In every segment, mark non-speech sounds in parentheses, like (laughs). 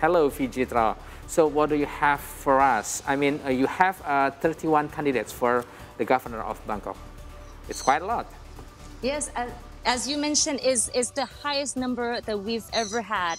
Hello, Fijitra. So what do you have for us? I mean, uh, you have uh, 31 candidates for the governor of Bangkok. It's quite a lot. Yes, as, as you mentioned, is is the highest number that we've ever had.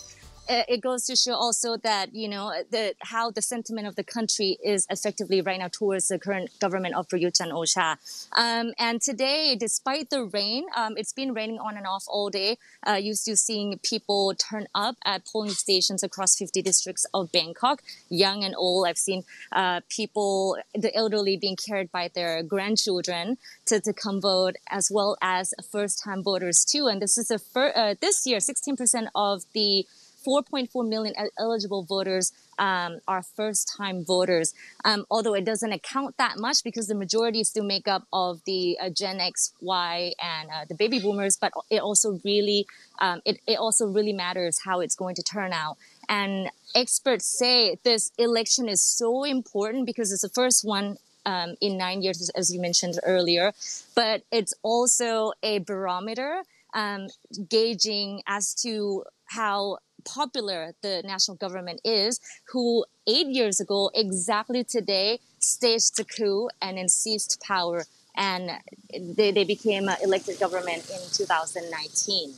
It goes to show also that you know the how the sentiment of the country is effectively right now towards the current government of Prayut Chan-o-cha. Um, and today, despite the rain, um, it's been raining on and off all day. Uh, you're still seeing people turn up at polling stations across 50 districts of Bangkok, young and old. I've seen uh, people, the elderly, being carried by their grandchildren to, to come vote, as well as first-time voters too. And this is the first uh, this year, 16% of the 4.4 million eligible voters um, are first time voters. Um, although it doesn't account that much because the majority still make up of the uh, Gen X, Y, and uh, the baby boomers, but it also really um, it, it also really matters how it's going to turn out. And experts say this election is so important because it's the first one um, in nine years, as you mentioned earlier, but it's also a barometer um, gauging as to how popular the national government is, who eight years ago, exactly today, staged a coup and then seized power. And they, they became an elected government in 2019.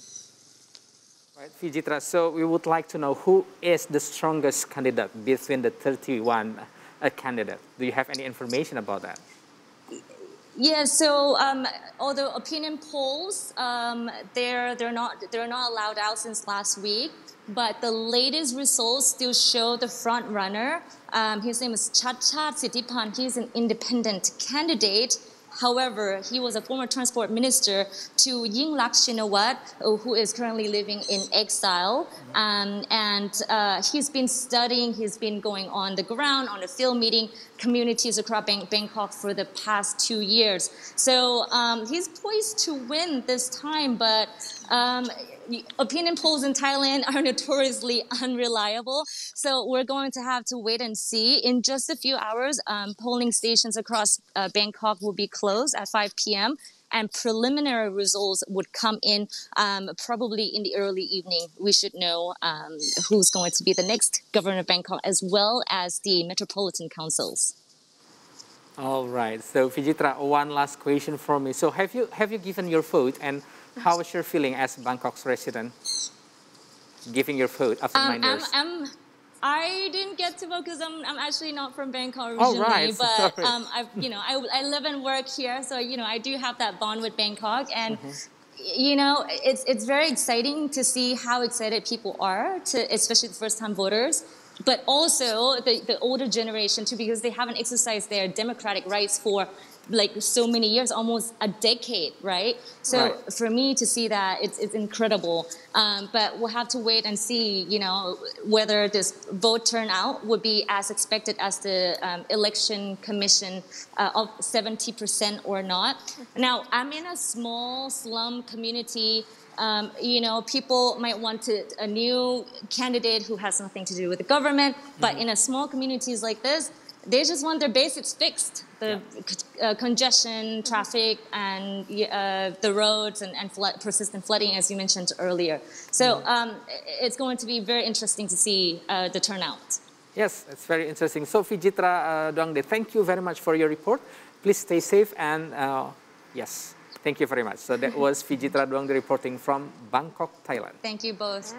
Right, Fijitra, so we would like to know who is the strongest candidate between the 31 uh, candidates. Do you have any information about that? Yeah, so um, although opinion polls, um, they're they're not they're not allowed out since last week, but the latest results still show the front runner. Um, his name is Chadchart Sittipunt. He's an independent candidate However, he was a former transport minister to Yingluck Shinawat, who is currently living in exile. Um, and uh, he's been studying, he's been going on the ground, on the field, meeting communities across Bangkok for the past two years. So um, he's poised to win this time, but um, opinion polls in Thailand are (laughs) notoriously unreliable. So we're going to have to wait and see. In just a few hours, um, polling stations across uh, Bangkok will be closed at 5 p.m. And preliminary results would come in um, probably in the early evening. We should know um, who's going to be the next governor of Bangkok, as well as the metropolitan councils. All right. So Fijitra, one last question for me. So have you have you given your vote and how was your feeling as Bangkok's resident, giving your vote after um, nine years? I'm, I'm, I didn't get to vote because I'm, I'm actually not from Bangkok originally, oh, right. but (laughs) um, I, you know, I, I live and work here, so you know, I do have that bond with Bangkok, and mm -hmm. you know, it's it's very exciting to see how excited people are to, especially the first-time voters, but also the, the older generation too, because they haven't exercised their democratic rights for like so many years, almost a decade, right? So right. for me to see that, it's, it's incredible. Um, but we'll have to wait and see, you know, whether this vote turnout would be as expected as the um, election commission uh, of 70% or not. Now, I'm in a small slum community. Um, you know, people might want to, a new candidate who has nothing to do with the government, but mm-hmm. in a small communities like this, they just want their basics fixed the yeah. uh, congestion, traffic, and uh, the roads and, and flood, persistent flooding, as you mentioned earlier. So mm-hmm. um, it's going to be very interesting to see uh, the turnout. Yes, it's very interesting. So Fijitra uh, Duangde, thank you very much for your report. Please stay safe and uh, yes, thank you very much. So that was Fijitra Duangde reporting from Bangkok, Thailand. Thank you both.